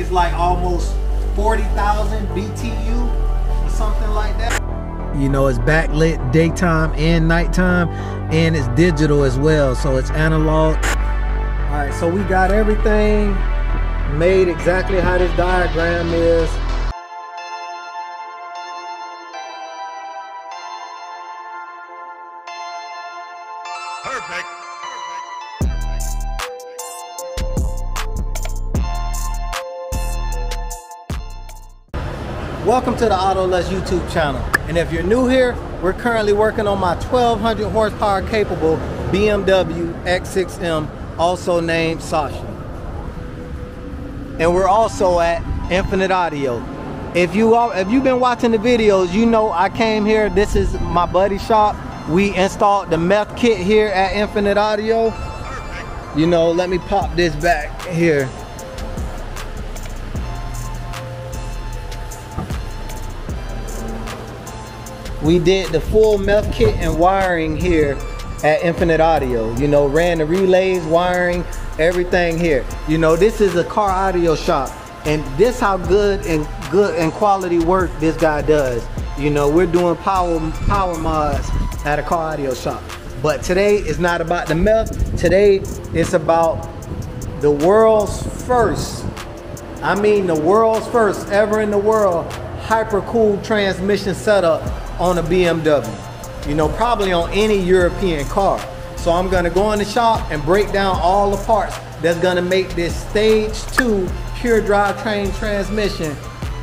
it's like almost 40,000 BTU or something like that. You know, it's backlit daytime and nighttime, and it's digital as well, so it's analog. All right, so we got everything made exactly how this diagram is. Welcome to the Autolust YouTube channel. And if you're new here, we're currently working on my 1200 horsepower capable BMW X6M, also named Sasha. And we're also at Infinite Audio. If you all, if you've been watching the videos, you know I came here. This is my buddy shop. We installed the meth kit here at Infinite Audio. You know, let me pop this back here. We did the full meth kit and wiring here at Infinite Audio. You know, ran the relays, wiring, everything here. You know, this is a car audio shop, and this how good and good and quality work this guy does. You know, we're doing power power mods at a car audio shop. But today is not about the meth. Today it's about the world's first. I mean, the world's first ever in the world hyper cool transmission setup on a BMW. You know, probably on any European car. So I'm gonna go in the shop and break down all the parts that's gonna make this stage two pure drivetrain transmission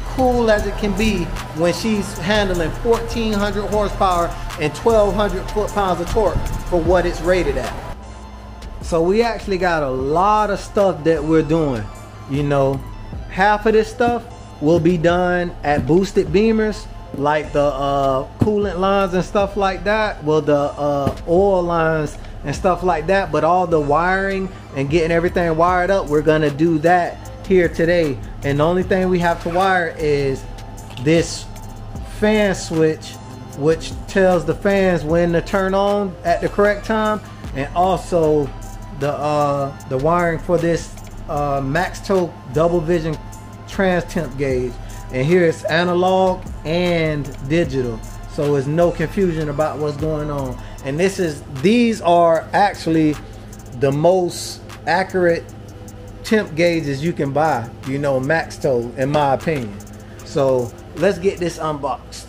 cool as it can be when she's handling 1400 horsepower and 1200 foot-pounds of torque for what it's rated at. So we actually got a lot of stuff that we're doing. You know, half of this stuff will be done at boosted beamers like the uh, coolant lines and stuff like that. Well the uh, oil lines and stuff like that but all the wiring and getting everything wired up we're gonna do that here today. And the only thing we have to wire is this fan switch which tells the fans when to turn on at the correct time and also the uh, the wiring for this uh, MaxTow double vision trans temp gauge and here it's analog and digital. So there's no confusion about what's going on. And this is these are actually the most accurate temp gauges you can buy you know MaxTow in my opinion. So let's get this unboxed.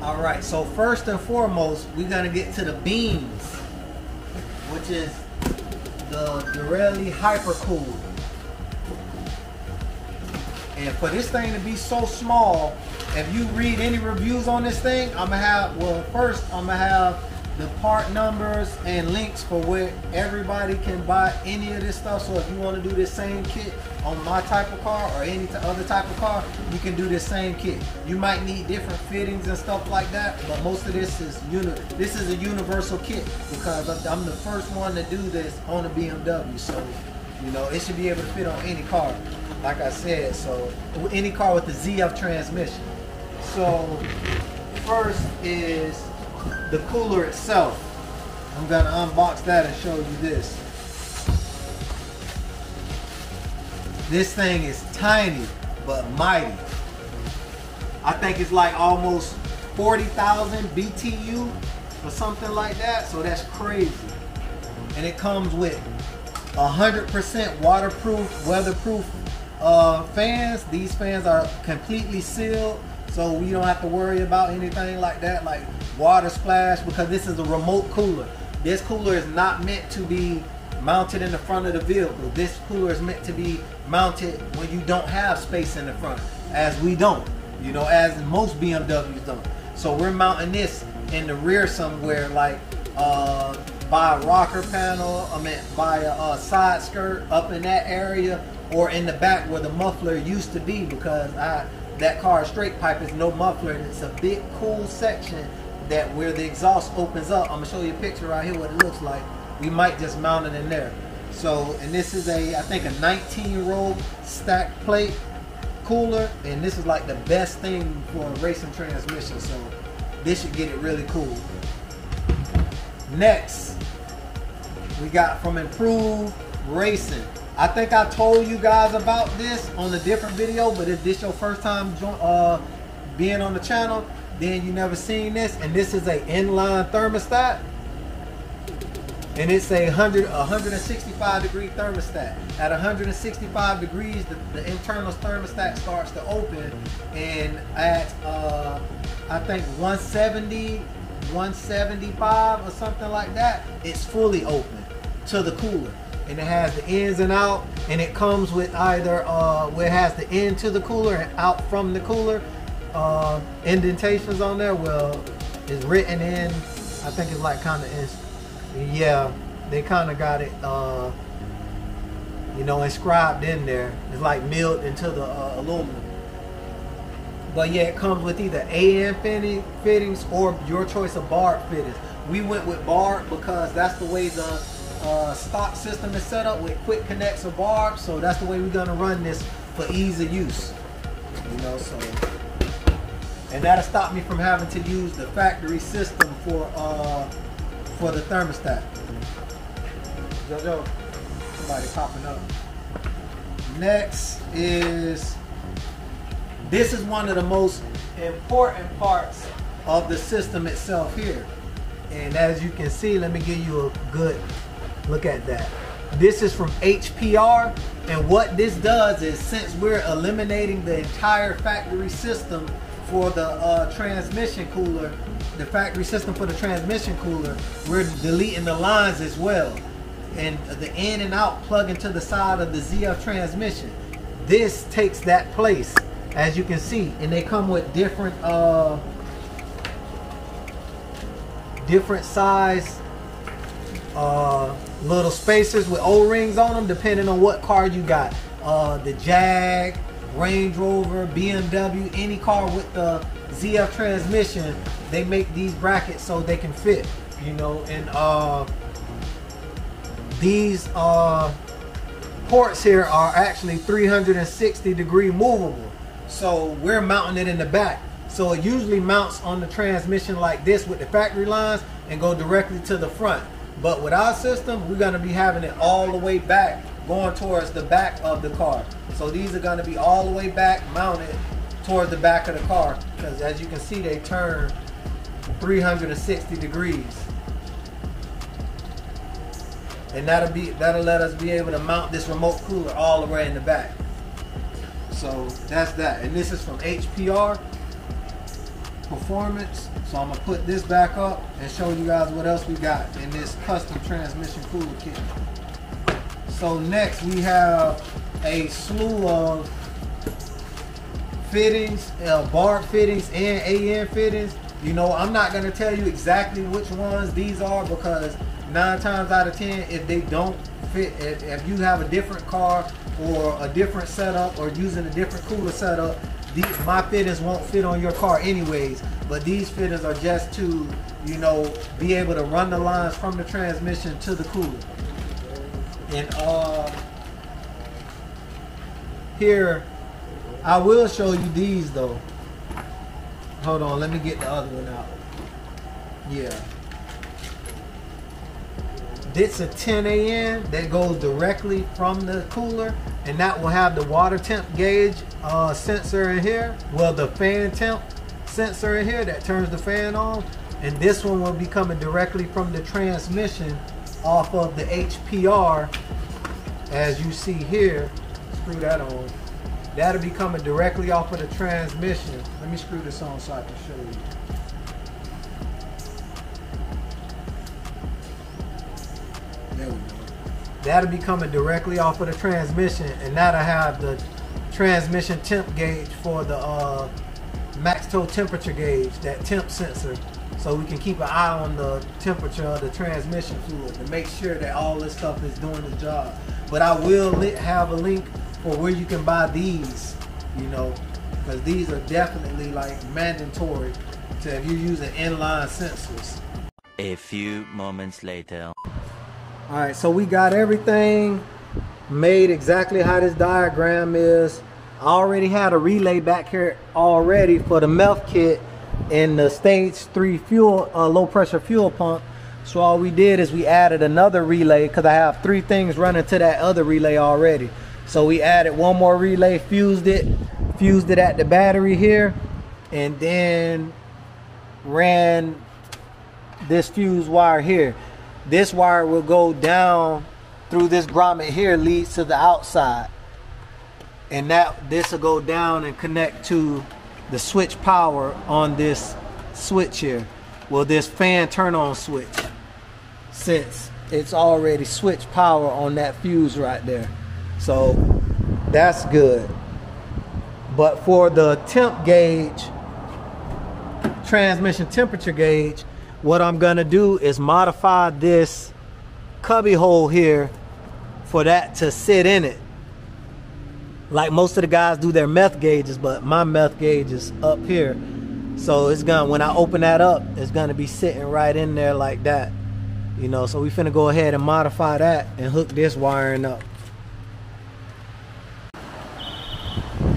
All right so first and foremost we're gonna get to the beams which is the Derale Hypercool and for this thing to be so small, if you read any reviews on this thing, I'm gonna have, well, first I'm gonna have the part numbers and links for where everybody can buy any of this stuff. So if you want to do this same kit on my type of car or any other type of car, you can do this same kit. You might need different fittings and stuff like that, but most of this is uni this is a universal kit because I'm the first one to do this on a BMW. So, you know, it should be able to fit on any car like I said, so any car with the ZF transmission. So first is the cooler itself. I'm gonna unbox that and show you this. This thing is tiny, but mighty. I think it's like almost 40,000 BTU or something like that, so that's crazy. And it comes with 100% waterproof, weatherproof uh, fans, these fans are completely sealed, so we don't have to worry about anything like that, like water splash, because this is a remote cooler. This cooler is not meant to be mounted in the front of the vehicle. This cooler is meant to be mounted when you don't have space in the front, as we don't, you know, as most BMWs don't. So we're mounting this in the rear somewhere, like uh, by a rocker panel, I mean by a, a side skirt up in that area, or in the back where the muffler used to be because I that car straight pipe is no muffler and it's a big cool section that where the exhaust opens up. I'm gonna show you a picture right here what it looks like. We might just mount it in there. So, and this is a, I think a 19 row stack plate cooler and this is like the best thing for a racing transmission. So this should get it really cool. Next, we got from Improved Racing I think I told you guys about this on a different video, but if this your first time uh, being on the channel, then you never seen this. And this is a inline thermostat. And it's a 100, 165 degree thermostat. At 165 degrees, the, the internal thermostat starts to open. And at, uh, I think 170, 175 or something like that, it's fully open to the cooler. And it has the ins and out, and it comes with either uh, where it has the end to the cooler and out from the cooler. Uh, indentations on there. Well, it's written in. I think it's like kind of, yeah, they kind of got it, uh, you know, inscribed in there. It's like milled into the uh, aluminum. But yeah, it comes with either AN fitting, fittings or your choice of barb fittings. We went with barb because that's the way the uh, stock system is set up with quick connects or barb. So that's the way we're gonna run this for ease of use. You know, so and that'll stop me from having to use the factory system for uh, for the thermostat. Jojo, somebody popping up. Next is this is one of the most important parts of the system itself here. And as you can see, let me give you a good look at that. This is from HPR. And what this does is since we're eliminating the entire factory system for the uh, transmission cooler, the factory system for the transmission cooler, we're deleting the lines as well. And the in and out plug into the side of the ZF transmission. This takes that place, as you can see. And they come with different uh, different size uh, little spacers with O-rings on them, depending on what car you got. Uh, the Jag, Range Rover, BMW, any car with the ZF transmission, they make these brackets so they can fit. You know, and uh, these uh, ports here are actually 360 degree movable. So we're mounting it in the back. So it usually mounts on the transmission like this with the factory lines and go directly to the front. But with our system, we're gonna be having it all the way back, going towards the back of the car. So these are gonna be all the way back, mounted towards the back of the car. Because as you can see, they turn 360 degrees. And that'll be that'll let us be able to mount this remote cooler all the way in the back. So that's that. And this is from HPR Performance. So I'm gonna put this back up and show you guys what else we got in this custom transmission cooler kit. So next we have a slew of fittings, uh, barb fittings and AN fittings. You know, I'm not gonna tell you exactly which ones these are because nine times out of ten, if they don't fit, if, if you have a different car or a different setup or using a different cooler setup, my fittings won't fit on your car anyways. But these fittings are just to, you know, be able to run the lines from the transmission to the cooler. And uh, here, I will show you these though. Hold on, let me get the other one out. Yeah. This a 10 AN that goes directly from the cooler and that will have the water temp gauge uh, sensor in here. Well, the fan temp sensor in here that turns the fan on. And this one will be coming directly from the transmission off of the HPR as you see here. Screw that on. That'll be coming directly off of the transmission. Let me screw this on so I can show you. There we go. That'll be coming directly off of the transmission and that'll have the transmission temp gauge for the uh, MaxTow temperature gauge, that temp sensor. So we can keep an eye on the temperature of the transmission fluid to make sure that all this stuff is doing the job. But I will have a link for where you can buy these, you know, because these are definitely like mandatory to if you're using inline sensors. A few moments later. All right, so we got everything made exactly how this diagram is. I already had a relay back here already for the meth kit in the stage three fuel, uh, low pressure fuel pump. So all we did is we added another relay because I have three things running to that other relay already. So we added one more relay, fused it, fused it at the battery here, and then ran this fuse wire here. This wire will go down through this grommet here, leads to the outside. And that this will go down and connect to the switch power on this switch here. Well, this fan turn on switch since it's already switch power on that fuse right there. So that's good. But for the temp gauge, transmission temperature gauge, what I'm gonna do is modify this cubby hole here for that to sit in it. Like most of the guys do their meth gauges, but my meth gauge is up here. So it's gonna when I open that up, it's gonna be sitting right in there like that. You know, so we finna go ahead and modify that and hook this wiring up.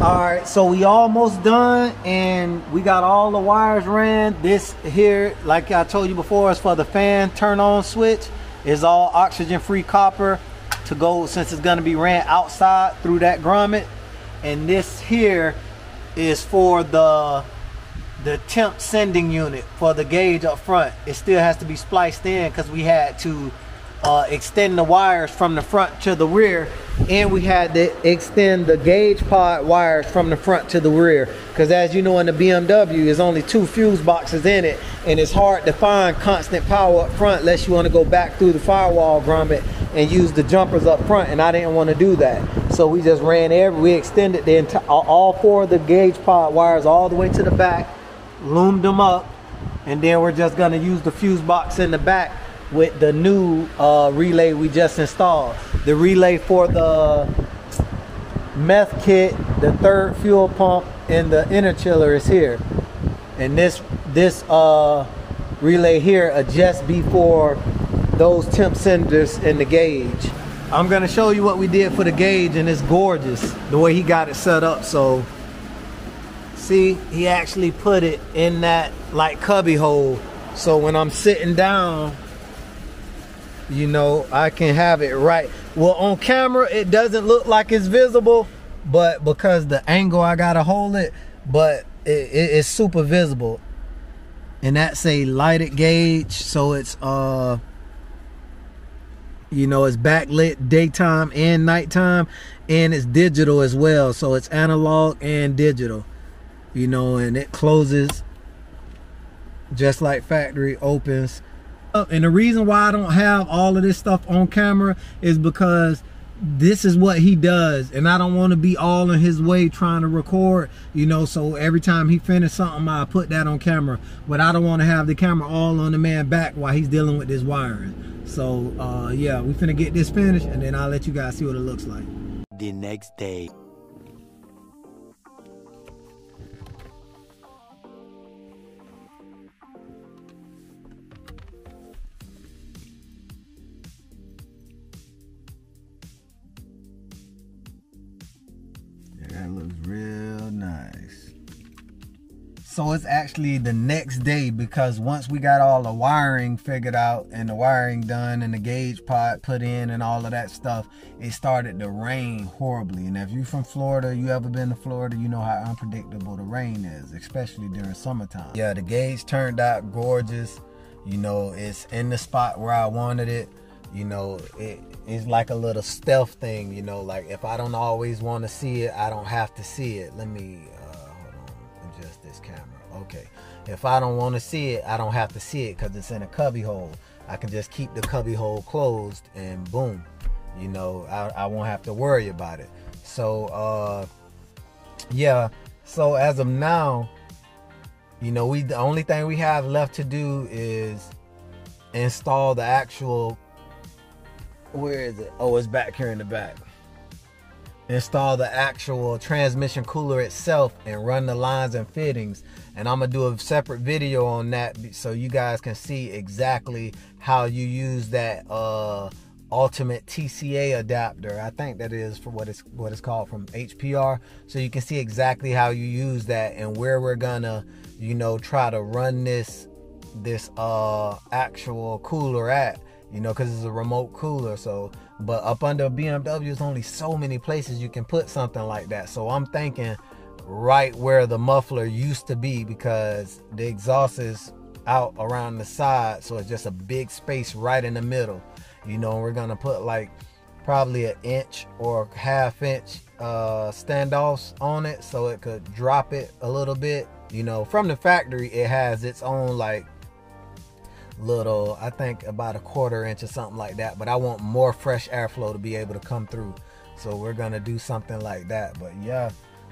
All right, so we almost done and we got all the wires ran. This here, like I told you before, is for the fan turn on switch. Is all oxygen free copper to go since it's gonna be ran outside through that grommet. And this here is for the the temp sending unit for the gauge up front. It still has to be spliced in because we had to uh, extend the wires from the front to the rear. And we had to extend the gauge pod wires from the front to the rear. Because as you know in the BMW there's only two fuse boxes in it and it's hard to find constant power up front unless you want to go back through the firewall grommet and use the jumpers up front and I didn't want to do that. So we just ran every we extended the entire all four of the gauge pod wires all the way to the back loomed them up and then we're just going to use the fuse box in the back with the new uh, relay we just installed. The relay for the meth kit, the third fuel pump, and the inner chiller is here. And this this uh, relay here adjusts before those temp senders in the gauge. I'm gonna show you what we did for the gauge and it's gorgeous the way he got it set up. So see, he actually put it in that like cubby hole. So when I'm sitting down, you know I can have it right. Well on camera it doesn't look like it's visible but because the angle I gotta hold it but it, it, it's super visible. And that's a lighted gauge so it's uh you know it's backlit daytime and nighttime and it's digital as well. So it's analog and digital you know and it closes just like factory opens and the reason why I don't have all of this stuff on camera is because this is what he does. And I don't want to be all in his way trying to record you know so every time he finishes something I put that on camera. But I don't want to have the camera all on the man back while he's dealing with this wiring. So uh yeah we finna get this finished and then I'll let you guys see what it looks like. The next day. That looks real nice. So it's actually the next day because once we got all the wiring figured out and the wiring done and the gauge pod put in and all of that stuff, it started to rain horribly. And if you're from Florida, you ever been to Florida, you know how unpredictable the rain is, especially during summertime. Yeah, the gauge turned out gorgeous. You know, it's in the spot where I wanted it. You know, it, it's like a little stealth thing. You know, like if I don't always want to see it, I don't have to see it. Let me uh, hold on, adjust this camera. Okay, if I don't want to see it, I don't have to see it because it's in a cubby hole. I can just keep the cubby hole closed and boom, you know, I, I won't have to worry about it. So, uh, yeah. So as of now, you know, we the only thing we have left to do is install the actual where is it? Oh, it's back here in the back. Install the actual transmission cooler itself and run the lines and fittings. And I'm gonna do a separate video on that so you guys can see exactly how you use that uh, ultimate TCA adapter. I think that is for what it's what it's called from HPR. So you can see exactly how you use that and where we're gonna, you know, try to run this this uh actual cooler at you know because it's a remote cooler so but up under bmw there's only so many places you can put something like that. So i'm thinking right where the muffler used to be because the exhaust is out around the side so it's just a big space right in the middle. You know we're gonna put like probably an inch or half inch uh, standoffs on it so it could drop it a little bit. You know from the factory it has its own like little i think about a quarter inch or something like that but i want more fresh airflow to be able to come through. So we're gonna do something like that but yeah.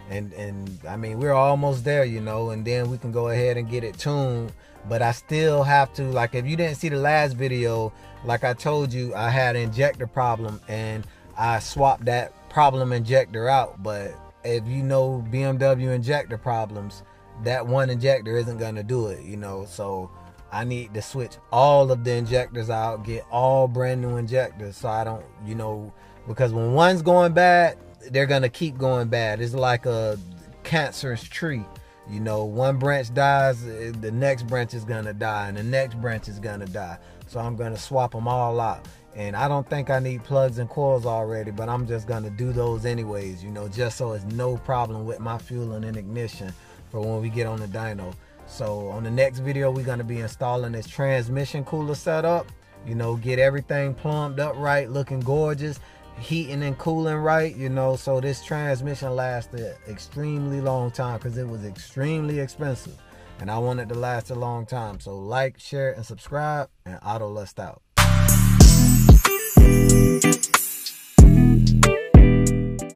And and i mean we're almost there you know and then we can go ahead and get it tuned. But i still have to like if you didn't see the last video like i told you i had an injector problem and i swapped that problem injector out. But if you know bmw injector problems that one injector isn't gonna do it you know. So I need to switch all of the injectors out, get all brand new injectors so I don't, you know, because when one's going bad, they're going to keep going bad. It's like a cancerous tree. You know, one branch dies, eh, the next branch is going to die, and the next branch is going to die. So I'm going to swap them all out. And I don't think I need plugs and coils already, but I'm just going to do those anyways, you know, just so it's no problem with my fueling and ignition for when we get on the dyno. So on the next video, we're gonna be installing this transmission cooler setup. You know, get everything plumbed up right, looking gorgeous, heating and cooling right. You know, so this transmission lasted extremely long time because it was extremely expensive, and I wanted to last a long time. So like, share, and subscribe, and Auto Lust out.